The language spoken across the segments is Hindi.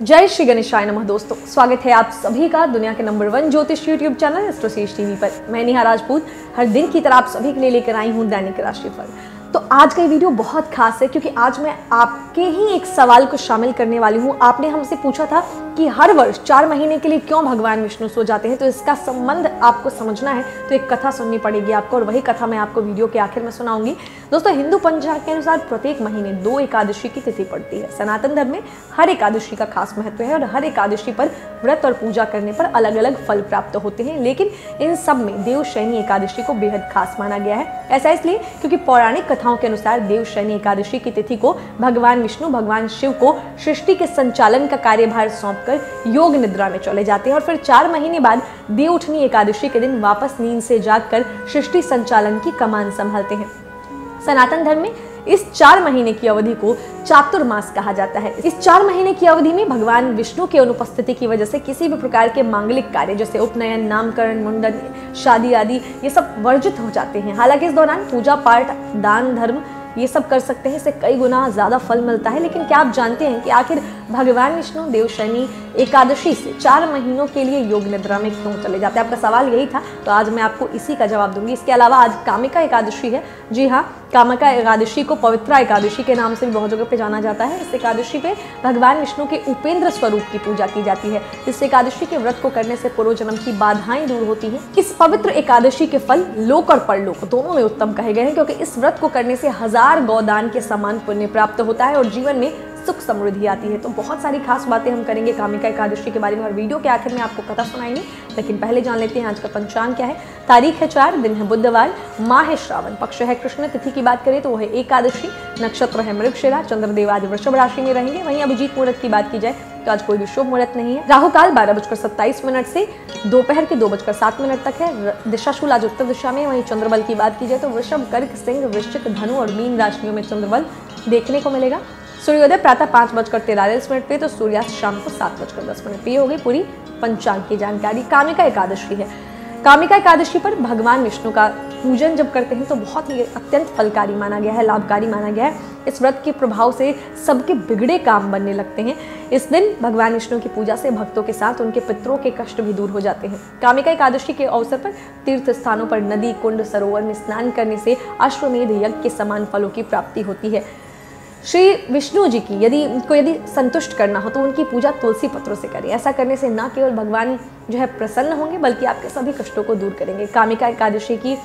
जय श्री गणेशाय नमः दोस्तों। स्वागत है आप सभी का दुनिया के नंबर वन ज्योतिष यूट्यूब चैनल एस्ट्रोसीज टीवी पर। मैं नेहा राजपूत, हर दिन की तरह आप सभी के लिए लेकर आई हूँ दैनिक राशि राशिफल। तो आज का ये वीडियो बहुत खास है, क्योंकि आज मैं आपके ही एक सवाल को शामिल करने वाली हूँ। आपने हमसे पूछा था कि हर वर्ष चार महीने के लिए क्यों भगवान विष्णु सो जाते हैं? तो इसका संबंध आपको समझना है। तो एक कथा सुननी पड़ेगी आपको और वही कथा मैं आपको वीडियो के आखिर में सुनाऊँगी। दोस्तों, हिंदू पंचांग के अनुसार प्रत्येक महीने दो एकादशी की तिथि पड़ती है। सनातन धर्म में हर एकादशी का खास महत्व है और हर एकादशी पर व्रत और पूजा करने पर अलग अलग फल प्राप्त होते हैं। लेकिन इन सब में देव शैनी एकादशी को बेहद खास माना गया है। ऐसा इसलिए क्योंकि पौराणिक कथाओं के अनुसार देव शैनी एकादशी की तिथि को भगवान विष्णु, भगवान शिव को सृष्टि के संचालन का कार्यभार सौंपकर योग निद्रा में चले जाते हैं और फिर चार महीने बाद देव उठनी एकादशी के दिन वापस नींद से जागकर सृष्टि संचालन की कमान संभालते हैं। सनातन धर्म में इस चार महीने की अवधि को चातुर्मास कहा जाता है। इस चार महीने की अवधि में भगवान विष्णु के अनुपस्थिति की वजह से किसी भी प्रकार के मांगलिक कार्य, जैसे उपनयन, नामकरण, मुंडन, शादी आदि, ये सब वर्जित हो जाते हैं। हालाँकि इस दौरान पूजा पाठ, दान, धर्म ये सब कर सकते हैं, इससे कई गुना ज़्यादा फल मिलता है। लेकिन क्या आप जानते हैं कि आखिर भगवान विष्णु देव शनि एकादशी से चार महीनों के लिए योग निद्रा में क्यों चले जाते हैं? आपका सवाल यही था तो आज मैं आपको इसी का जवाब दूँगी। इसके अलावा आज कामिका एकादशी है। जी हाँ कामिका एकादशी को पवित्रा एकादशी के नाम से भी बहुत जगह पे जाना जाता है। इस एकादशी पे भगवान विष्णु के उपेंद्र स्वरूप की पूजा की जाती है। इस एकादशी के व्रत को करने से पूर्व जन्म की बाधाएँ दूर होती हैं। इस पवित्र एकादशी के फल लोक और परलोक, दोनों में उत्तम कहे गए हैं, क्योंकि इस व्रत को करने से हज़ार गौदान के समान पुण्य प्राप्त होता है और जीवन में सुख समृद्धि आती है। तो बहुत सारी खास बातें हम करेंगे कामिका एकादशी के बारे में और वीडियो के आखिर में आपको कथा सुनाएँगे। लेकिन पहले जान लेते हैं आज का पंचांग क्या है। तारीख है चार, दिन है बुधवार, माह है श्रावण, पक्ष है कृष्ण। तिथि की बात करें तो वह एकादशी, नक्षत्र है मृगशिरा चंद्रदेव आज वृषभ राशि में रहेंगे। वहीं अभिजीत मुहूर्त की बात की जाए तो आज कोई भी शुभ मुहूर्त नहीं है। राहु काल बारह बजकर सत्ताईस मिनट से दोपहर के दो बजकर सात मिनट तक है। दिशाशूल आज उत्तर दिशा में, वहीं चंद्रबल की बात की जाए तो वृषभ, कर्क, सिंह, वृश्चिक, धनु और मीन राशियों में चंद्रबल देखने को मिलेगा। सूर्योदय प्रातः पाँच बजकर तिरालीस मिनट पे तो सूर्यास्त शाम को सात बजकर दस मिनट पे हो गई पूरी पंचांग की जानकारी। कामिका एकादशी है। कामिका एकादशी पर भगवान विष्णु का पूजन जब करते हैं तो बहुत ही अत्यंत फलकारी माना गया है, लाभकारी माना गया है। इस व्रत के प्रभाव से सबके बिगड़े काम बनने लगते हैं। इस दिन भगवान विष्णु की पूजा से भक्तों के साथ उनके पितरों के कष्ट भी दूर हो जाते हैं। कामिका एकादशी के अवसर पर तीर्थ स्थानों पर नदी, कुंड, सरोवर में स्नान करने से अश्वमेध यज्ञ के समान फलों की प्राप्ति होती है। श्री विष्णु जी की, यदि उनको यदि संतुष्ट करना हो तो उनकी पूजा तुलसी पत्रों से करें ऐसा करने से ना केवल भगवान जो है प्रसन्न होंगे, बल्कि आपके सभी कष्टों को दूर करेंगे। कामिका एकादशी की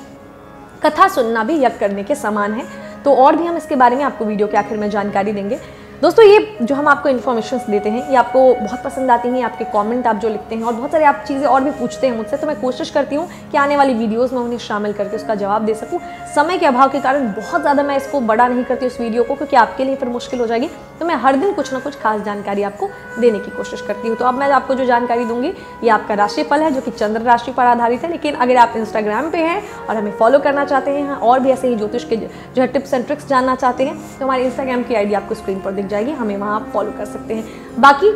कथा सुनना भी यज्ञ करने के समान है। तो और भी हम इसके बारे में आपको वीडियो के आखिर में जानकारी देंगे। दोस्तों, ये जो हम आपको इन्फॉर्मेशन देते हैं, ये आपको बहुत पसंद आती हैं, आपके कमेंट आप जो लिखते हैं, और बहुत सारे आप चीज़ें और भी पूछते हैं मुझसे तो मैं कोशिश करती हूँ कि आने वाली वीडियोस में उन्हें शामिल करके उसका जवाब दे सकूँ। समय के अभाव के कारण बहुत ज़्यादा मैं इसको बड़ा नहीं करती उस वीडियो को, क्योंकि आपके लिए फिर मुश्किल हो जाएगी। तो मैं हर दिन कुछ ना कुछ खास जानकारी आपको देने की कोशिश करती हूँ। तो अब मैं आपको जो जानकारी दूँगी, ये आपका राशिफल है, जो कि चंद्र राशि पर आधारित है, लेकिन अगर आप इंस्टाग्राम पे हैं और हमें फॉलो करना चाहते हैं और भी ऐसे ही ज्योतिष के जो है टिप्स एंड ट्रिक्स जानना चाहते हैं तो हमारे इंस्टाग्राम की आईडी आपको स्क्रीन पर दिख जाएगी, हमें वहाँ आप फॉलो कर सकते हैं। बाकी,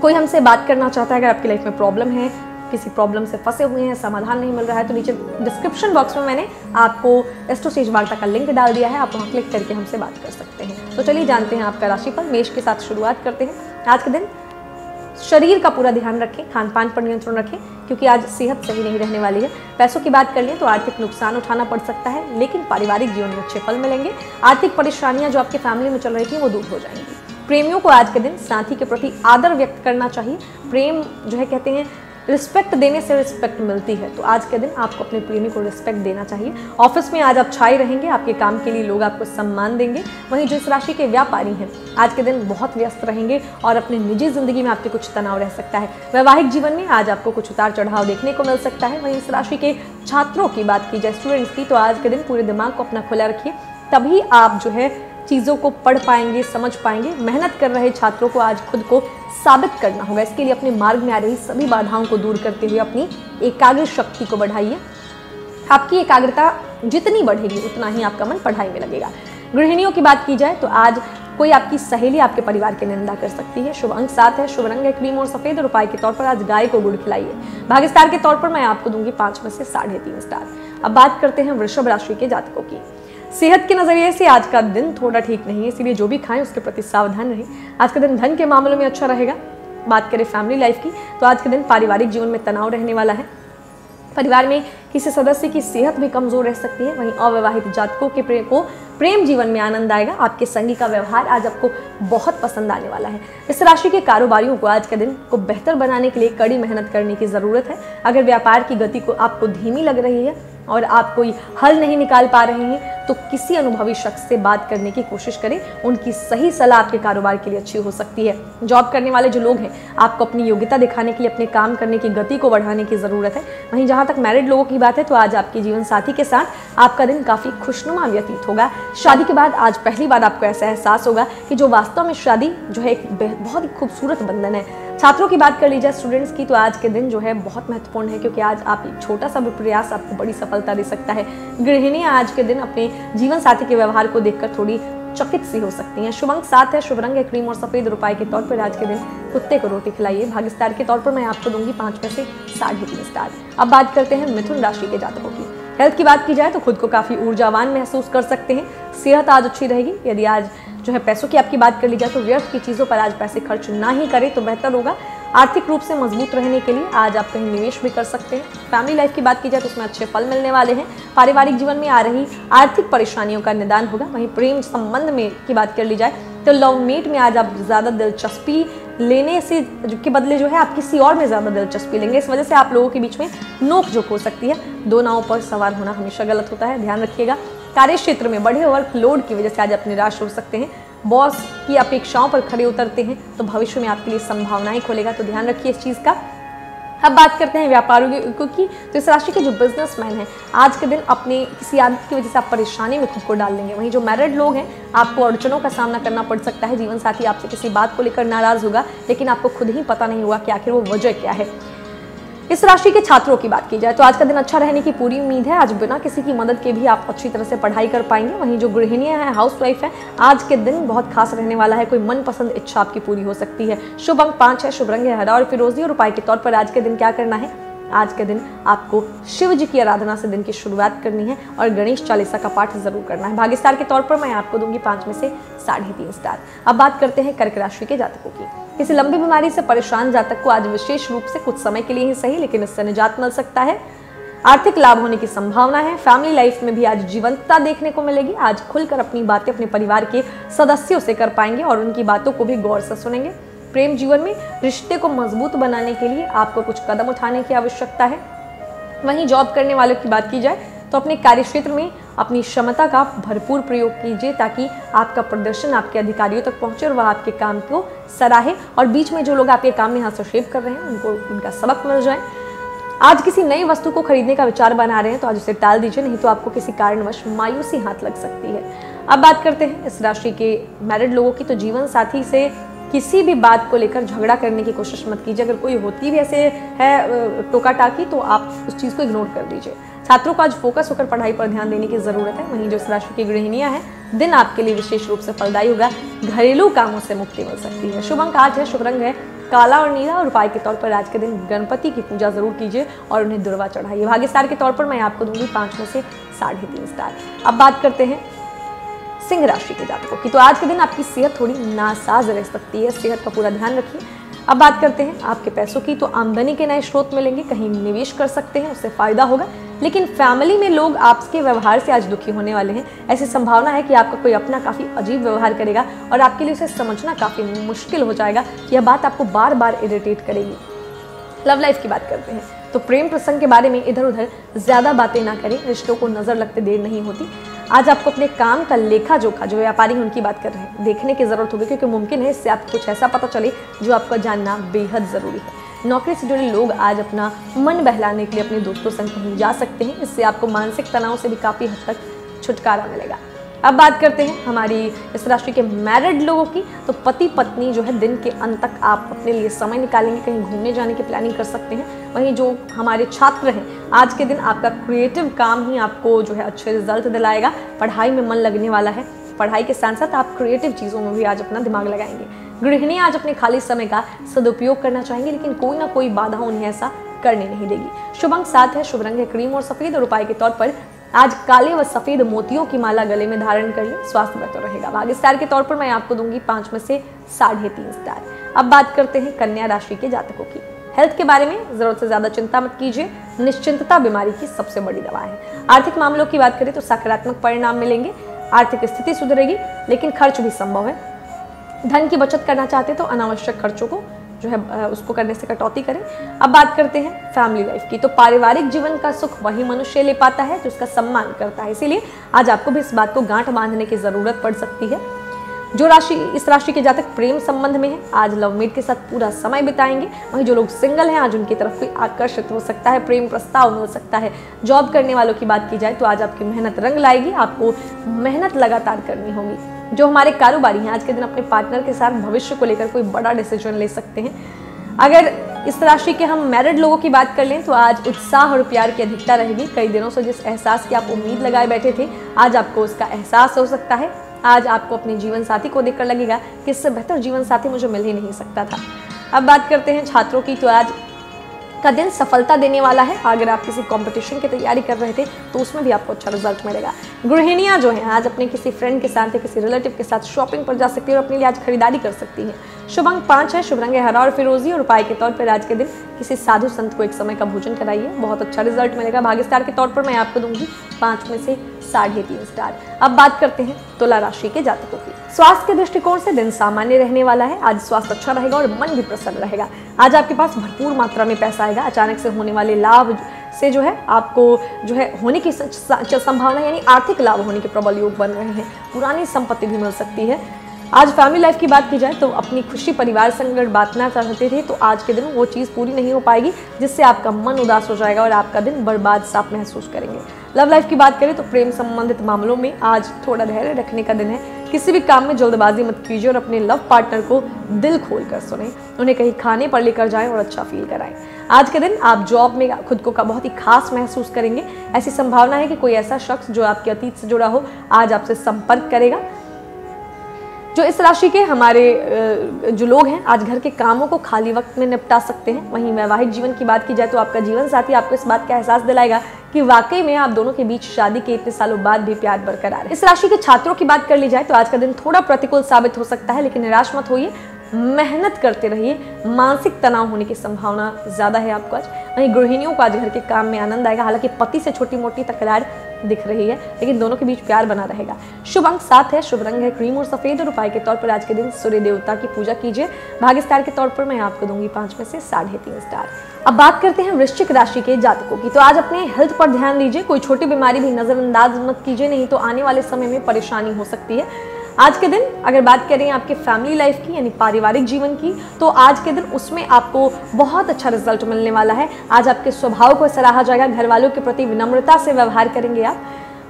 कोई हमसे बात करना चाहता है, अगर आपकी लाइफ में प्रॉब्लम है, किसी प्रॉब्लम से फंसे हुए हैं, समाधान नहीं मिल रहा है तो नीचे डिस्क्रिप्शन बॉक्स में मैंने आपको एस्ट्रोसेज वार्ता का लिंक डाल दिया है, आप वहाँ क्लिक करके हमसे बात कर सकते हैं। तो चलिए जानते हैं आपका राशिफल, मेष के साथ शुरुआत करते हैं। आज के दिन शरीर का पूरा ध्यान रखें खान पान पर नियंत्रण रखें, क्योंकि आज सेहत सही नहीं रहने वाली है। पैसों की बात कर लें तो आर्थिक नुकसान उठाना पड़ सकता है, लेकिन पारिवारिक जीवन में अच्छे फल मिलेंगे। आर्थिक परेशानियाँ जो आपके फैमिली में चल रही थी, वो दूर हो जाएँगी। प्रेमियों को आज के दिन साथी के प्रति आदर व्यक्त करना चाहिए। प्रेम जो है कहते हैं रिस्पेक्ट देने से रिस्पेक्ट मिलती है। तो आज के दिन आपको अपने प्रेमी को रिस्पेक्ट देना चाहिए। ऑफ़िस में आज आप छाए रहेंगे, आपके काम के लिए लोग आपको सम्मान देंगे। वहीं जो इस राशि के व्यापारी हैं, आज के दिन बहुत व्यस्त रहेंगे और अपने निजी ज़िंदगी में आपके कुछ तनाव रह सकता है। वैवाहिक जीवन में आज आपको कुछ उतार चढ़ाव देखने को मिल सकता है। वहीं इस राशि के छात्रों की बात की जाए स्टूडेंट्स की तो आज के दिन पूरे दिमाग को अपना खुला रखिए। तभी आप जो है चीज़ों को पढ़ पाएँगे, समझ पाएँगे। मेहनत कर रहे छात्रों को आज खुद को साबित करना होगा। इसके लिए अपने मार्ग में आ रही सभी बाधाओं को दूर करते हुए अपनी एकाग्र शक्ति को बढ़ाइए। आपकी एकाग्रता जितनी बढ़ेगी, उतना ही आपका मन पढ़ाई में लगेगा। गृहिणियों की बात की जाए तो आज कोई आपकी सहेली आपके परिवार की निंदा कर सकती है। शुभ अंक सात है, शुभ रंग है, क्रीम और सफ़ेद और उपाय के तौर पर आज गाय को गुड़ खिलाइए। भाग्य स्टार के तौर पर मैं आपको दूँगी पाँच में से साढ़े तीन स्टार। अब बात करते हैं वृषभ राशि के जातकों की। सेहत के नज़रिए से आज का दिन थोड़ा ठीक नहीं है, इसीलिए जो भी खाएँ उसके प्रति सावधान रहें। आज का दिन धन के मामलों में अच्छा रहेगा। बात करें फैमिली लाइफ की तो आज के दिन पारिवारिक जीवन में तनाव रहने वाला है। परिवार में किसी सदस्य की सेहत भी कमज़ोर रह सकती है, वहीं अविवाहित जातकों के प्रेम को प्रेम जीवन में आनंद आएगा। आपके संगी का व्यवहार आज आपको बहुत पसंद आने वाला है। इस राशि के कारोबारियों को आज के दिन को बेहतर बनाने के लिए कड़ी मेहनत करने की ज़रूरत है। अगर व्यापार की गति को आपको धीमी लग रही है और आप कोई हल नहीं निकाल पा रहे हैं तो किसी अनुभवी शख्स से बात करने की कोशिश करें। उनकी सही सलाह आपके कारोबार के लिए अच्छी हो सकती है। जॉब करने वाले जो लोग हैं, आपको अपनी योग्यता दिखाने के लिए, अपने काम करने की गति को बढ़ाने की ज़रूरत है। वहीं जहाँ तक मैरिड लोगों की बात है तो आज आपके जीवन साथी के साथ आपका दिन काफ़ी खुशनुमा व्यतीत होगा। शादी के बाद आज पहली बार आपको ऐसा एहसास होगा कि जो वास्तव में शादी जो है एक बहुत ही खूबसूरत बंधन है। छात्रों की बात कर ली जाए स्टूडेंट्स की तो आज के दिन जो है बहुत महत्वपूर्ण है, क्योंकि आज आप एक छोटा सा भी प्रयास आपको बड़ी सफलता दे सकता है। गृहिणी आज के दिन अपने जीवन साथी के व्यवहार को देखकर थोड़ी चकित सी हो सकती हैं। शुभ अंक सात है शुभ रंग है क्रीम और सफ़ेद रुपए के तौर पर आज के दिन कुत्ते को रोटी खिलाइए। भाग्य के तौर पर मैं आपको दूँगी पाँच में से साढ़े तीन स्टार। अब बात करते हैं मिथुन राशि के जातकों की। हेल्थ की बात की जाए तो खुद को काफ़ी ऊर्जावान महसूस कर सकते हैं। सेहत आज अच्छी रहेगी। यदि आज जो है पैसों की आपकी बात कर ली जाए तो व्यर्थ की चीज़ों पर आज पैसे खर्च ना ही करें तो बेहतर होगा। आर्थिक रूप से मज़बूत रहने के लिए आज आप कहीं निवेश भी कर सकते हैं। फैमिली लाइफ की बात की जाए तो उसमें अच्छे फल मिलने वाले हैं। पारिवारिक जीवन में आ रही आर्थिक परेशानियों का निदान होगा। वहीं प्रेम संबंध में की बात कर ली जाए तो लव मेट में आज आप ज़्यादा दिलचस्पी लेने से के बदले जो है आप किसी और में ज़्यादा दिलचस्पी लेंगे। इस वजह से आप लोगों के बीच में नोक झोंक हो सकती है। दो नावों पर सवार होना हमेशा गलत होता है। ध्यान रखिएगा। कार्य क्षेत्र में बढ़े वर्क लोड की वजह से आज आप निराश हो सकते हैं। बॉस की अपेक्षाओं पर खड़े उतरते हैं तो भविष्य में आपके लिए संभावनाएँ खोलेगा तो ध्यान रखिए इस चीज़ का। अब बात करते हैं व्यापारियों की तो इस राशि के जो बिजनेसमैन हैं, आज के दिन अपने किसी आदत की वजह से आप परेशानी में खुद को डाल लेंगे। वहीं जो मैरिड लोग हैं, आपको अड़चनों का सामना करना पड़ सकता है जीवन साथी आपसे किसी बात को लेकर नाराज़ होगा, लेकिन आपको खुद ही पता नहीं होगा कि आखिर वो वजह क्या है। इस राशि के छात्रों की बात की जाए तो आज का दिन अच्छा रहने की पूरी उम्मीद है। आज बिना किसी की मदद के भी आप अच्छी तरह से पढ़ाई कर पाएँगे। वहीं जो गृहिणियाँ हैं हाउस वाइफ है, आज के दिन बहुत खास रहने वाला है। कोई मनपसंद इच्छा आपकी पूरी हो सकती है। शुभ अंक पाँच है, शुभ रंग है, हरा और फिरोजी। और उपाय के तौर पर आज के दिन क्या करना है? आज के दिन आपको शिव जी की आराधना से दिन की शुरुआत करनी है और गणेश चालीसा का पाठ ज़रूर करना है। भाग्यस्टार के तौर पर मैं आपको दूँगी पाँच में से साढ़े तीन स्टार। अब बात करते हैं कर्क राशि के जातकों की। किसी लंबी बीमारी से परेशान जातक को आज विशेष रूप से कुछ समय के लिए ही सही, लेकिन इससे निजात मिल सकता है। आर्थिक लाभ होने की संभावना है। फैमिली लाइफ में भी आज जीवंतता देखने को मिलेगी। आज खुलकर अपनी बातें अपने परिवार के सदस्यों से कर पाएँगे और उनकी बातों को भी गौर से सुनेंगे। प्रेम जीवन में रिश्ते को मज़बूत बनाने के लिए आपको कुछ कदम उठाने की आवश्यकता है। वहीं जॉब करने वालों की बात की जाए तो अपने कार्य क्षेत्र में अपनी क्षमता का भरपूर प्रयोग कीजिए ताकि आपका प्रदर्शन आपके अधिकारियों तक पहुँचे और वह आपके काम को सराहे। और बीच में जो लोग आपके काम में हस्तक्षेप कर रहे हैं, उनको, उनका सबक मिल जाए। आज किसी नई वस्तु को खरीदने का विचार बना रहे हैं तो आज उसे टाल दीजिए, नहीं तो आपको किसी कारणवश मायूसी हाथ लग सकती है। अब बात करते हैं इस राशि के मैरिड लोगों की तो जीवन साथी से किसी भी बात को लेकर झगड़ा करने की कोशिश मत कीजिए। अगर कोई होती भी ऐसे है टोका टाकी तो आप उस चीज़ को इग्नोर कर दीजिए। छात्रों को आज फोकस होकर पढ़ाई पर ध्यान देने की ज़रूरत है। वहीं जो इस राशि की गृहिणियाँ हैं, दिन आपके लिए विशेष रूप से फलदायी होगा। घरेलू कामों से मुक्ति मिल सकती है। शुभ अंक आज है, शुभ रंग है। काला और नीला और उपाय के तौर पर आज के दिन गणपति की पूजा ज़रूर कीजिए और उन्हें दुर्वा चढ़ाइए। भाग्य स्टार के तौर पर मैं आपको दूँगी पाँच में से साढ़े तीन स्टार। अब बात करते हैं सिंह राशि के जातकों की। तो आज के दिन आपकी सेहत थोड़ी नासाज रह सकती है। सेहत का पूरा ध्यान रखिए। अब बात करते हैं आपके पैसों की। तो आमदनी के नए स्रोत मिलेंगे। कहीं निवेश कर सकते हैं, उससे फ़ायदा होगा। लेकिन फैमिली में लोग आपके व्यवहार से आज दुखी होने वाले हैं। ऐसी संभावना है कि आपका कोई अपना काफ़ी अजीब व्यवहार करेगा और आपके लिए उसे समझना काफ़ी मुश्किल हो जाएगा। यह बात आपको बार बार इरिटेट करेगी। लव लाइफ की बात करते हैं। तो प्रेम प्रसंग के बारे में इधर उधर ज़्यादा बातें ना करें। रिश्तों को नज़र लगते देर नहीं होती। आज आपको अपने काम का लेखा जोखा जो व्यापारी हैं, उनकी बात कर रहे हैं। देखने की ज़रूरत होगी, क्योंकि मुमकिन है इससे आपको कुछ ऐसा पता चले, जो आपका जानना बेहद ज़रूरी है। नौकरी से जुड़े लोग आज अपना मन बहलाने के लिए अपने दोस्तों संग कहीं जा सकते हैं इससे आपको मानसिक तनाव से भी काफ़ी हद तक छुटकारा मिलेगा। अब बात करते हैं हमारी इस राशि के मैरिड लोगों की। तो पति पत्नी जो है, दिन के अंत तक आप अपने लिए समय निकालेंगे, कहीं घूमने जाने की प्लानिंग कर सकते हैं। वहीं जो हमारे छात्र हैं, आज के दिन आपका क्रिएटिव काम ही आपको जो है अच्छे रिज़ल्ट दिलाएगा। पढ़ाई में मन लगने वाला है। पढ़ाई के साथ साथ आप क्रिएटिव चीज़ों में भी आज अपना दिमाग लगाएँगे। गृहिणी आज अपने खाली समय का सदुपयोग करना चाहेंगे, लेकिन कोई ना कोई बाधा उन्हें ऐसा करने नहीं देगी। शुभ अंक सात है शुभ रंग है, क्रीम और सफ़ेद, और उपाय के तौर पर आज काले व सफ़ेद मोतियों की माला गले में धारण कर ले स्वास्थ्य बेहतर रहेगा। भाग्य स्टार के तौर पर मैं आपको दूँगी पाँच में से साढ़े तीन स्टार। अब बात करते हैं कन्या राशि के जातकों की। हेल्थ के बारे में ज़रूरत से ज़्यादा चिंता मत कीजिए, निश्चिंतता बीमारी की सबसे बड़ी दवा है। आर्थिक मामलों की बात करें तो सकारात्मक परिणाम मिलेंगे, आर्थिक स्थिति सुधरेगी, लेकिन खर्च भी संभव है। धन की बचत करना चाहते हैं तो अनावश्यक खर्चों को जो है उसको करने से कटौती करें। अब बात करते हैं फैमिली लाइफ की। तो पारिवारिक जीवन का सुख वही मनुष्य ले पाता है, जो उसका सम्मान करता है। इसीलिए आज आपको भी इस बात को गांठ बांधने की ज़रूरत पड़ सकती है। जो राशि, इस राशि के जातक प्रेम संबंध में है, आज लव लवमेट के साथ पूरा समय बिताएँगे। वहीं जो लोग सिंगल हैं, आज उनकी तरफ़ कोई आकर्षित हो सकता है, प्रेम प्रस्ताव मिल सकता है। जॉब करने वालों की बात की जाए तो आज आपकी मेहनत रंग लाएगी, आपको मेहनत लगातार करनी होगी। जो हमारे कारोबारी हैं, आज के दिन अपने पार्टनर के साथ भविष्य को लेकर कोई बड़ा डिसीज़न ले सकते हैं। अगर इस राशि के हम मैरिड लोगों की बात कर लें तो आज उत्साह और प्यार की अधिकता रहेगी। कई दिनों से जिस एहसास की आप उम्मीद लगाए बैठे थे, आज आपको उसका एहसास हो सकता है। आज आपको अपने जीवन साथी को देखकर लगेगा कि इससे बेहतर जीवन साथी मुझे मिल ही नहीं सकता था। अब बात करते हैं छात्रों की तो आज का दिन सफलता देने वाला है। अगर आप किसी कंपटीशन की तैयारी कर रहे थे तो उसमें भी आपको अच्छा रिज़ल्ट मिलेगा। गृहिणियाँ जो हैं, आज अपने किसी फ्रेंड के साथ या किसी रिलेटिव के साथ शॉपिंग पर जा सकती है और अपने लिए आज खरीदारी कर सकती है। शुभ अंक पाँच है शुभ रंग है हरा और फिरोजी और उपाय के तौर पर आज के दिन किसी साधु संत को एक समय का भोजन कराइए। बहुत अच्छा रिज़ल्ट मिलेगा। भाग्य स्टार के तौर पर मैं आपको दूँगी पाँच में से साढ़े तीन स्टार। अब बात करते हैं तुला राशि के जातकों की। स्वास्थ्य के दृष्टिकोण से दिन सामान्य रहने वाला है। आज स्वास्थ्य अच्छा रहेगा और मन भी प्रसन्न रहेगा। आज आपके पास भरपूर मात्रा में पैसा आएगा। अचानक से होने वाले लाभ से जो है आपको जो है होने की संभावना यानी आर्थिक लाभ होने के प्रबल योग बन रहे हैं। पुरानी संपत्ति भी मिल सकती है। आज फैमिली लाइफ की बात की जाए तो अपनी खुशी परिवार संग अगर बांटना चाहते थे तो आज के दिन वो चीज़ पूरी नहीं हो पाएगी, जिससे आपका मन उदास हो जाएगा और आपका दिन बर्बाद साफ़ महसूस करेंगे। लव लाइफ की बात करें तो प्रेम संबंधित मामलों में आज थोड़ा धैर्य रखने का दिन है। किसी भी काम में जल्दबाजी मत कीजिए और अपने लव पार्टनर को दिल खोल कर सुने। उन्हें कहीं खाने पर लेकर जाएँ और अच्छा फील कराएँ। आज के दिन आप जॉब में खुद को का बहुत ही खास महसूस करेंगे। ऐसी संभावना है कि कोई ऐसा शख्स जो आपके अतीत से जुड़ा हो, आज आपसे संपर्क करेगा। जो इस राशि के हमारे जो लोग हैं, आज घर के कामों को खाली वक्त में निपटा सकते हैं। वहीं वैवाहिक जीवन की बात की जाए तो आपका जीवन साथी आपको इस बात का एहसास दिलाएगा कि वाकई में आप दोनों के बीच शादी के इतने सालों बाद भी प्यार बरकरार है। इस राशि के छात्रों की बात कर ली जाए तो आज का दिन थोड़ा प्रतिकूल साबित हो सकता है, लेकिन निराश मत होइए। मेहनत करते रहिए। मानसिक तनाव होने की संभावना ज़्यादा है आपको आज। वहीं गृहिणियों को आज घर के काम में आनंद आएगा। हालाँकि पति से छोटी मोटी तकरार दिख रही है, लेकिन दोनों के बीच प्यार बना रहेगा। शुभ अंक सात है। शुभ रंग है क्रीम और सफ़ेद। और उपाय के तौर पर आज के दिन सूर्य देवता की पूजा कीजिए। भाग्य स्टार के तौर पर मैं आपको दूँगी पाँच में से साढ़े तीन स्टार। अब बात करते हैं वृश्चिक राशि के जातकों की। तो आज अपने हेल्थ पर ध्यान दीजिए। कोई छोटी बीमारी भी नजरअंदाज मत कीजिए। नहीं तो आने वाले समय में परेशानी हो सकती है। आज के दिन अगर बात करें आपके फैमिली लाइफ की, यानी पारिवारिक जीवन की तो आज के दिन उसमें आपको बहुत अच्छा रिज़ल्ट मिलने वाला है। आज आपके स्वभाव को सराहा जाएगा घर वालों के प्रति विनम्रता से व्यवहार करेंगे आप।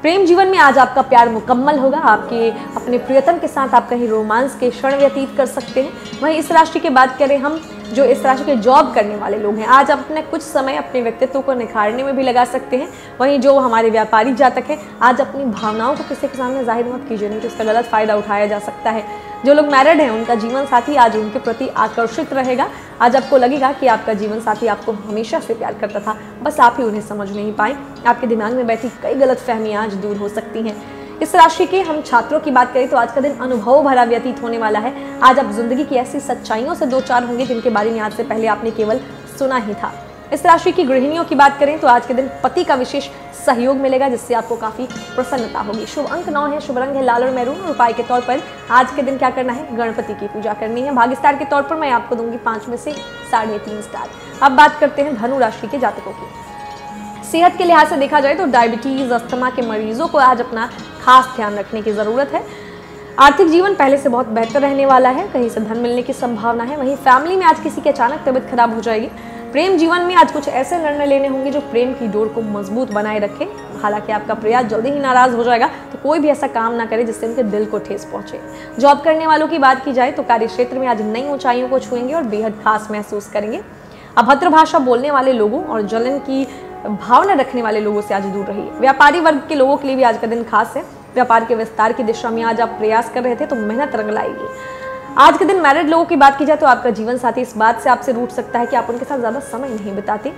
प्रेम जीवन में आज आपका प्यार मुकम्मल होगा, आपके, अपने प्रियतम के साथ आप कहीं रोमांस के क्षण व्यतीत कर सकते हैं। वहीं इस राशि की बात करें हम जो इस राशि के जॉब करने वाले लोग हैं। आज आप अपने कुछ समय अपने व्यक्तित्व को निखारने में भी लगा सकते हैं। वहीं जो हमारे व्यापारी जातक हैं, आज अपनी भावनाओं को किसी के सामने ज़ाहिर मत कीजिए, नहीं तो इसका गलत फ़ायदा उठाया जा सकता है। जो लोग मैरिड हैं, उनका जीवन साथी आज उनके प्रति आकर्षित रहेगा। आज आपको लगेगा कि आपका जीवन साथी आपको हमेशा से प्यार करता था। बस आप ही उन्हें समझ नहीं पाए। आपके दिमाग में बैठी कई गलत फहमियाँ आज दूर हो सकती हैं। इस राशि के हम छात्रों की बात करें तो आज का दिन अनुभव भरा व्यतीत होने वाला है। आज आप ज़िंदगी की ऐसी सच्चाइयों से दो चार होंगे जिनके बारे में आज से पहले आपने केवल सुना ही था। इस राशि की गृहिणियों की बात करें तो आज के दिन पति का विशेष सहयोग मिलेगा, जिससे आपको काफ़ी प्रसन्नता होगी। शुभ अंक नौ है, शुभ रंग है, लाल और मैरून। और उपाय के तौर पर आज के दिन क्या करना है? गणपति की पूजा करनी है। भाग्य स्टार के तौर पर मैं आपको दूँगी पाँच में से साढ़े तीन स्टार। अब बात करते हैं धनु राशि के जातकों की। सेहत के लिहाज से देखा जाए तो डायबिटीज़, अस्थमा के मरीजों को आज अपना खास ध्यान रखने की ज़रूरत है। आर्थिक जीवन पहले से बहुत बेहतर रहने वाला है। कहीं से धन मिलने की संभावना है। वहीं फैमिली में आज किसी की अचानक तबियत खराब हो जाएगी। प्रेम जीवन में आज कुछ ऐसे निर्णय लेने होंगे जो प्रेम की डोर को मज़बूत बनाए रखें। हालाँकि आपका प्रयास जल्दी ही नाराज़ हो जाएगा तो कोई भी ऐसा काम ना करे जिससे उनके दिल को ठेस पहुँचे। जॉब करने वालों की बात की जाए तो कार्य क्षेत्र में आज नई ऊंचाइयों को छुएँगे और बेहद खास महसूस करेंगे। अभद्र भाषा बोलने वाले लोगों और जलन की भावना रखने वाले लोगों से आज दूर रहिए। व्यापारी वर्ग के लोगों के लिए भी आज का दिन खास है। व्यापार के विस्तार की दिशा में आज आप प्रयास कर रहे थे तो मेहनत रंग लाएगी आज के दिन मैरिड लोगों की बात की जाए तो आपका जीवन साथी इस बात से आपसे रूट सकता है कि आप उनके साथ ज़्यादा समय नहीं बिताते।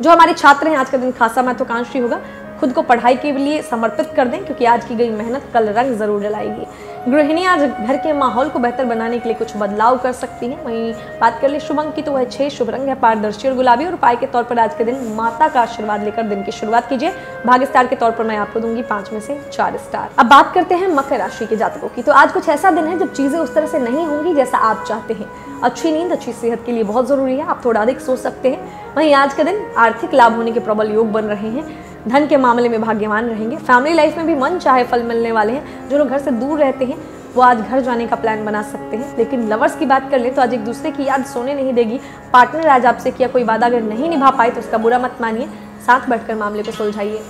जो हमारे छात्र हैं, आज का दिन खासा महत्वाकांक्षी होगा। खुद को पढ़ाई के लिए समर्पित कर दें, क्योंकि आज की गई मेहनत कल रंग ज़रूर जलाएगी। गृहिणी आज घर के माहौल को बेहतर बनाने के लिए कुछ बदलाव कर सकती हैं। वहीं बात कर ले शुभ अंक की तो वह छह शुभ रंग है, पारदर्शी और गुलाबी, और उपाय के तौर पर आज के दिन माता का आशीर्वाद लेकर दिन की शुरुआत कीजिए। भाग्य स्टार के तौर पर मैं आपको दूँगी पाँच में से चार स्टार। अब बात करते हैं मकर राशि के जातकों की तो आज कुछ ऐसा दिन है जब चीज़ें उस तरह से नहीं होंगी जैसा आप चाहते हैं। अच्छी नींद, अच्छी सेहत के लिए बहुत ज़रूरी है, आप थोड़ा अधिक सोच सकते हैं। वहीं आज के दिन आर्थिक लाभ होने के प्रबल योग बन रहे हैं। धन के मामले में भाग्यवान रहेंगे। फैमिली लाइफ में भी मन चाहे फल मिलने वाले हैं। जो लोग घर से दूर रहते हैं, वो आज घर जाने का प्लान बना सकते हैं। लेकिन लवर्स की बात कर ले तो आज एक दूसरे की याद सोने नहीं देगी। पार्टनर आज आपसे किया कोई वादा अगर नहीं निभा पाए तो उसका बुरा मत मानिए। साथ बैठकर मामले को सुलझाइए।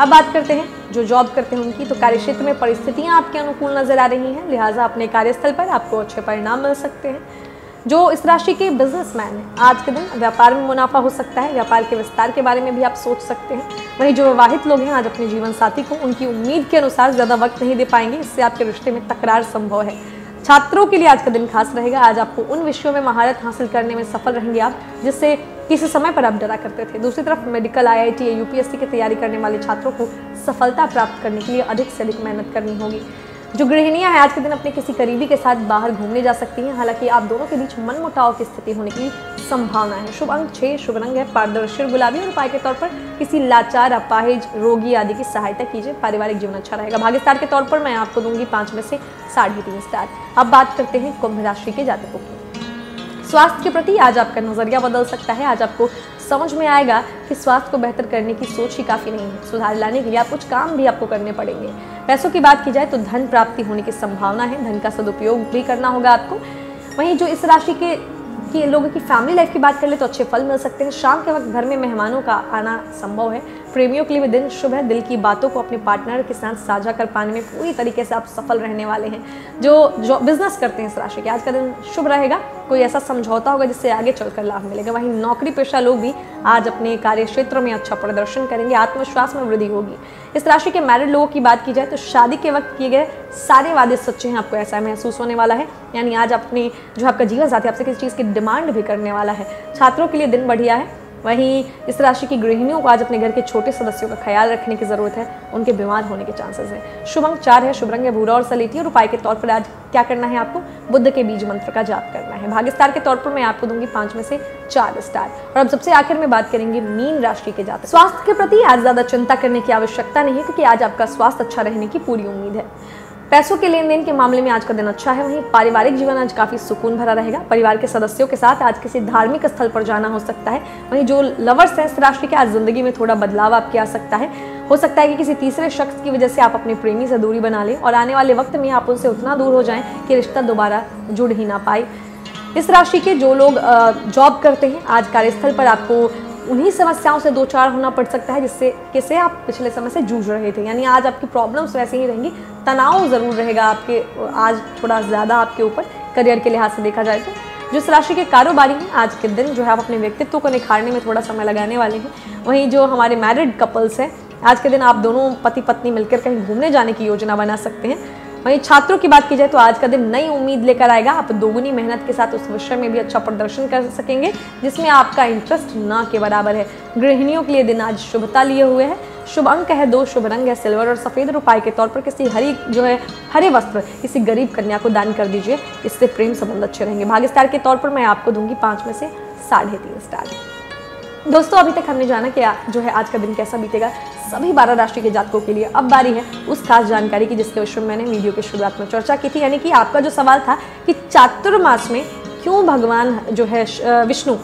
अब बात करते हैं, जो जॉब करते हैं उनकी तो कार्य क्षेत्र में परिस्थितियाँ आपके अनुकूल नज़र आ रही हैं। लिहाजा अपने कार्यस्थल पर आपको अच्छे परिणाम मिल सकते हैं। जो इस राशि के बिजनेसमैन हैं। आज के दिन व्यापार में मुनाफा हो सकता है। व्यापार के विस्तार के बारे में भी आप सोच सकते हैं। वहीं जो विवाहित लोग हैं, आज अपने जीवन साथी को उनकी उम्मीद के अनुसार ज़्यादा वक्त नहीं दे पाएँगे। इससे आपके रिश्ते में तकरार संभव है। छात्रों के लिए आज का दिन खास रहेगा। आज आपको उन विषयों में महारत हासिल करने में सफल रहेंगे आप, जिससे किसी समय पर आप डरा करते थे। दूसरी तरफ़ मेडिकल आईआईटी या यूपीएससी की तैयारी करने वाले छात्रों को सफलता प्राप्त करने के लिए अधिक से अधिक मेहनत करनी होगी। जो गृहिणियाँ हैं, आज के दिन अपने किसी करीबी के साथ बाहर घूमने जा सकती हैं। हालाँकि आप दोनों के बीच मन मुटाव की स्थिति होने की संभावना है। शुभ अंक छह, शुभ रंग है। पारदर्शी गुलाबी और उपाय के तौर पर किसी लाचार, अपाहिज, रोगी आदि की सहायता कीजिए। पारिवारिक जीवन अच्छा रहेगा। भाग्यस्तार के तौर पर मैं आपको दूँगी पाँच में से साढ़े तीन स्टार। अब बात करते हैं कुंभ राशि के जातकों की। स्वास्थ्य के प्रति आज आपका नज़रिया बदल सकता है। आज आपको समझ में आएगा कि स्वास्थ्य को बेहतर करने की सोच ही काफ़ी नहीं है। सुधार लाने के लिए आप कुछ काम भी आपको करने पड़ेंगे। पैसों की बात की जाए तो धन प्राप्ति होने की संभावना है। धन का सदुपयोग भी करना होगा आपको। वहीं जो इस राशि के, कि लोगों की फैमिली लाइफ की बात कर ले तो अच्छे फल मिल सकते हैं। शाम के वक्त घर में मेहमानों का आना संभव है। प्रेमियों के लिए भी दिन शुभ है। दिल की बातों को अपने पार्टनर के साथ साझा कर पाने में पूरी तरीके से आप सफल रहने वाले हैं। जो जो बिज़नेस करते हैं इस राशि के, आज का दिन शुभ रहेगा। कोई ऐसा समझौता होगा जिससे आगे चलकर लाभ मिलेगा। वहीं नौकरी पेशा लोग भी आज अपने कार्य क्षेत्र में अच्छा प्रदर्शन करेंगे। आत्मविश्वास में वृद्धि होगी। इस राशि के मैरिड लोगों की बात की जाए तो शादी के वक्त किए गए सारे वादे सच्चे हैं, आपको ऐसा महसूस होने वाला है। यानी आज अपने जो आपका जीवन साथी आपसे किसी चीज़ की डिमांड भी करने वाला है। छात्रों के लिए दिन बढ़िया है। वहीं इस राशि की गृहिणियों को आज अपने घर के छोटे सदस्यों का ख्याल रखने की ज़रूरत है। उनके बीमार होने के चांसेस है। शुभ अंक चार है शुभ रंग है भूरा और सलेटी। और उपाय के तौर पर आज क्या करना है आपको? बुद्ध के बीज मंत्र का जाप करना है। भाग्य स्टार के तौर पर मैं आपको दूँगी पाँच में से चार स्टार। और अब सबसे आखिर में बात करेंगे मीन राशि के जाते स्वास्थ्य के प्रति आज ज़्यादा चिंता करने की आवश्यकता नहीं है, क्योंकि आज आपका स्वास्थ्य अच्छा रहने की पूरी उम्मीद है। पैसों के लेन देन के मामले में आज का दिन अच्छा है वहीं पारिवारिक जीवन आज काफ़ी सुकून भरा रहेगा। परिवार के सदस्यों के साथ आज किसी धार्मिक स्थल पर जाना हो सकता है। वहीं जो लवर्स हैं, इस राशि के आज ज़िंदगी में थोड़ा बदलाव आपके आ सकता है। हो सकता है कि किसी तीसरे शख्स की वजह से आप अपने प्रेमी से दूरी बना लें और आने वाले वक्त में आप उनसे उतना दूर हो जाएँ कि रिश्ता दोबारा जुड़ ही ना पाए। इस राशि के जो लोग जॉब करते हैं, आज कार्यस्थल पर आपको उन्हीं समस्याओं से दो चार होना पड़ सकता है जिससे किसे आप पिछले समय से जूझ रहे थे। यानी आज आपकी प्रॉब्लम्स वैसे ही रहेंगी। तनाव ज़रूर रहेगा आपके, आज थोड़ा ज़्यादा आपके ऊपर करियर के लिहाज से देखा जाए तो। जिस राशि के कारोबारी हैं, आज के दिन जो है आप अपने व्यक्तित्व को निखारने में थोड़ा समय लगाने वाले हैं। वहीं जो हमारे मैरिड कपल्स हैं, आज के दिन आप दोनों पति पत्नी मिलकर कहीं घूमने जाने की योजना बना सकते हैं। वहीं छात्रों की बात की जाए तो आज का दिन नई उम्मीद लेकर आएगा। आप दोगुनी मेहनत के साथ उस विषय में भी अच्छा प्रदर्शन कर सकेंगे, जिसमें आपका इंटरेस्ट ना के बराबर है। गृहिणियों के लिए दिन आज शुभता लिए हुए है। शुभ अंक है दो, शुभ रंग है सिल्वर और सफ़ेद। रुपाई के तौर पर किसी हरी जो है, हरे वस्त्र किसी गरीब कन्या को दान कर दीजिए। इससे प्रेम संबंध अच्छे रहेंगे। भाग्य स्टार के तौर पर मैं आपको दूँगी पाँच में से साढ़े तीन स्टार दोस्तों, अभी तक हमने जाना कि जो है आज का दिन कैसा बीतेगा सभी बारह राशि के जातकों के लिए। अब बारी है उस खास जानकारी की जिसके विषय में मैंने वीडियो की शुरुआत में चर्चा की थी। यानी कि आपका जो सवाल था कि चातुर्मास में क्यों भगवान जो है विष्णु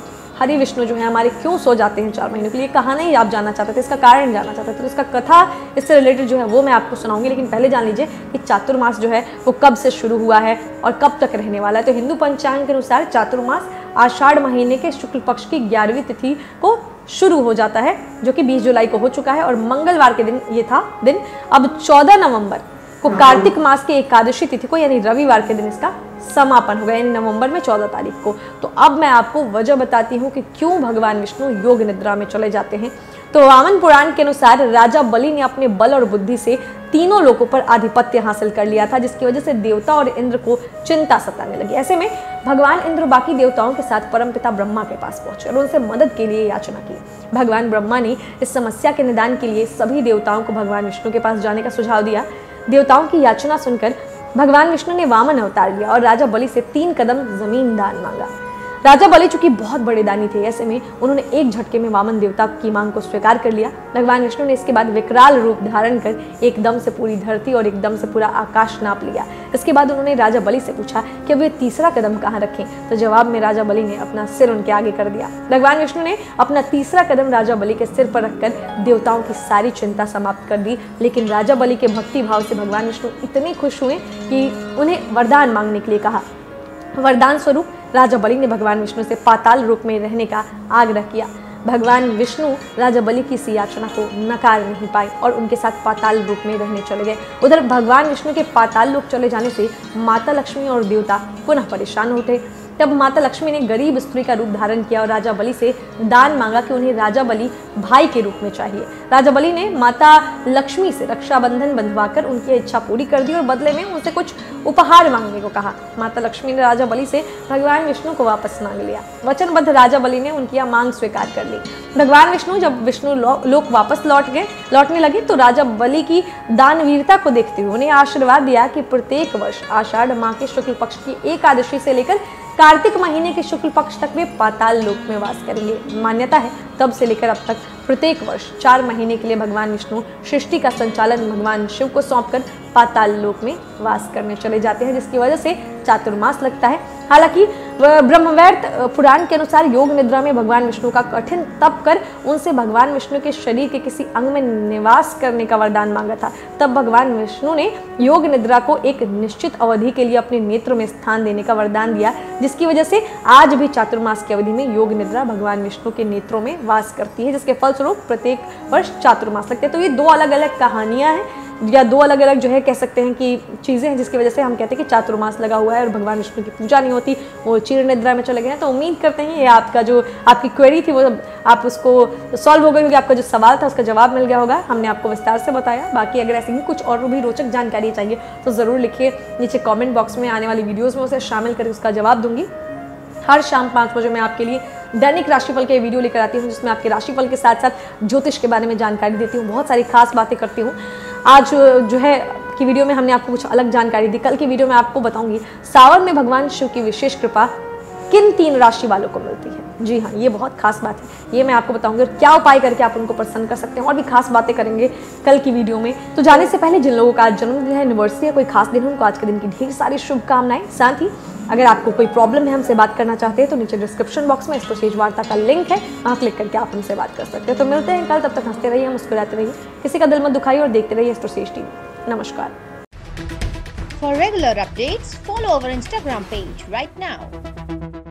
हरि विष्णु जो है, हमारे क्यों सो जाते हैं चार महीनों के लिए? कहा नहीं आप जानना चाहते थे, इसका कारण जानना चाहते थे तो इसका कथा इससे रिलेटेड जो है, वो मैं आपको सुनाऊँगी, लेकिन पहले जान लीजिए कि चातुर्मास जो है, वो कब से शुरू हुआ है और कब तक रहने वाला है। तो हिंदू पंचांग के अनुसार चातुर्मास आषाढ़ महीने के शुक्ल पक्ष की ग्यारहवीं तिथि को शुरू हो जाता है, जो कि 20 जुलाई को हो चुका है, और मंगलवार के दिन ये था दिन। अब 14 नवंबर को कार्तिक मास की एकादशी तिथि को, यानी रविवार के दिन इसका समापन होगा यानी नवंबर में 14 तारीख को। तो अब मैं आपको वजह बताती हूँ कि क्यों भगवान विष्णु योग निद्रा में चले जाते हैं। तो वामन पुराण के अनुसार राजा बलि ने अपने बल और बुद्धि से तीनों लोगों पर आधिपत्य हासिल कर लिया था, जिसकी वजह से देवता और इंद्र को चिंता सताने लगी। ऐसे में भगवान इंद्र बाकी देवताओं के साथ परमपिता ब्रह्मा के पास पहुँचे और उनसे मदद के लिए याचना की। भगवान ब्रह्मा ने इस समस्या के निदान के लिए सभी देवताओं को भगवान विष्णु के पास जाने का सुझाव दिया। देवताओं की याचना सुनकर भगवान विष्णु ने वामन अवतार लिया और राजा बलि से तीन कदम ज़मीन दान मांगा। राजा बलि चूँकि बहुत बड़े दानी थे, ऐसे में उन्होंने एक झटके में वामन देवता की मांग को स्वीकार कर लिया। भगवान विष्णु ने इसके बाद विकराल रूप धारण कर एकदम से पूरी धरती और एकदम से पूरा आकाश नाप लिया। इसके बाद उन्होंने राजा बलि से पूछा कि वे तीसरा कदम कहाँ रखें? तो जवाब में राजा बलि ने अपना सिर उनके आगे कर दिया। भगवान विष्णु ने अपना तीसरा कदम राजा बलि के सिर पर रखकर देवताओं की सारी चिंता समाप्त कर दी। लेकिन राजा बलि के भक्ति भाव से भगवान विष्णु इतने खुश हुए कि उन्हें वरदान मांगने के लिए कहा। वरदान स्वरूप राजा बलि ने भगवान विष्णु से पाताल रूप में रहने का आग्रह किया। भगवान विष्णु राजा बलि की सी याचना को नकार नहीं पाए और उनके साथ पाताल रूप में रहने चले गए। उधर भगवान विष्णु के पाताल लोक चले जाने से माता लक्ष्मी और देवता पुनः परेशान होते। तब माता लक्ष्मी ने गरीब स्त्री का रूप धारण किया और राजा बलि से दान मांगा कि उन्हें राजा बलि भाई के रूप में चाहिए। राजा बलि ने माता लक्ष्मी से रक्षाबंधन बंधवाकर उनकी इच्छा पूरी कर दी और बदले में उनसे कुछ उपहार मांगने को कहा। माता लक्ष्मी ने राजा बलि से भगवान विष्णु को वापस मांग लिया। वचनबद्ध राजा बलि ने उनकी यह मांग स्वीकार कर ली। भगवान विष्णु जब विष्णु लोक वापस लौट गए, लौटने लगे तो राजा बलि की दानवीरता को देखते हुए उन्हें आशीर्वाद दिया कि प्रत्येक वर्ष आषाढ़ माह के शुक्ल पक्ष की एकादशी से लेकर कार्तिक महीने के शुक्ल पक्ष तक वे पाताल लोक में वास करेंगे। मान्यता है तब से लेकर अब तक प्रत्येक वर्ष चार महीने के लिए भगवान विष्णु सृष्टि का संचालन भगवान शिव को सौंपकर पाताल लोक में वास करने चले जाते हैं, जिसकी वजह से चातुर्मास लगता है। हालाँकि ब्रह्मवैत पुराण के अनुसार योग निद्रा में भगवान विष्णु का कठिन तप कर उनसे भगवान विष्णु के शरीर के किसी अंग में निवास करने का वरदान मांगा था। तब भगवान विष्णु ने योग निद्रा को एक निश्चित अवधि के लिए अपने नेत्र में स्थान देने का वरदान दिया, जिसकी वजह से आज भी चातुर्मास की अवधि में योग निद्रा भगवान विष्णु के नेत्रों में वास करती है, जिसके फलस्वरूप प्रत्येक वर्ष चातुर्मास लगते हैं। तो ये दो अलग अलग कहानियाँ हैं, या दो अलग अलग जो है कह सकते हैं कि चीज़ें हैं, जिसकी वजह से हम कहते हैं कि चातुर्मास लगा हुआ है और भगवान विष्णु की पूजा नहीं होती, वो चीर निद्रा में चले गए हैं। तो उम्मीद करते हैं ये आपका जो, आपकी क्वेरी थी, वो आप उसको सॉल्व हो गई होगी, आपका जो सवाल था, उसका जवाब मिल गया होगा। हमने आपको विस्तार से बताया, बाकी अगर ऐसी ही कुछ और भी रोचक जानकारी चाहिए तो ज़रूर लिखिए। नीचे कॉमेंट बॉक्स में आने वाली वीडियोज़ में उसे शामिल करके उसका जवाब दूँगी। हर शाम पाँच बजे मैं आपके लिए दैनिक राशिफल के वीडियो लेकर आती हूँ, जिसमें आपके राशिफल के साथ साथ ज्योतिष के बारे में जानकारी देती हूँ। बहुत सारी खास बातें करती हूँ। आज जो है की वीडियो में हमने आपको कुछ अलग जानकारी दी। कल की वीडियो में आपको बताऊँगी, सावन में भगवान शिव की विशेष कृपा किन तीन राशि वालों को मिलती है? जी हाँ ये बहुत खास बात है। ये मैं आपको बताऊँगी और क्या उपाय करके आप उनको प्रसन्न कर सकते हैं और भी खास बातें करेंगे कल की वीडियो में। तो जाने से पहले जिन लोगों का आज जन्मदिन है एनिवर्सरी है, कोई खास दिन है, उनको आज के दिन की ढेर सारी शुभकामनाएँ। साथ ही अगर आपको कोई प्रॉब्लम है हमसे बात करना चाहते हैं तो नीचे डिस्क्रिप्शन बॉक्स में इस स्टोसेज वार्ता का लिंक है। वहाँ क्लिक करके आप हमसे बात कर सकते हैं। तो मिलते हैं कल तब तक हँसते रहिए मुस्कुराते रहिए। किसी का दिल मत दुखाइए और देखते रहिए स्टोसेज टीवी नमस्कार। For regular updates, follow our Instagram page right now.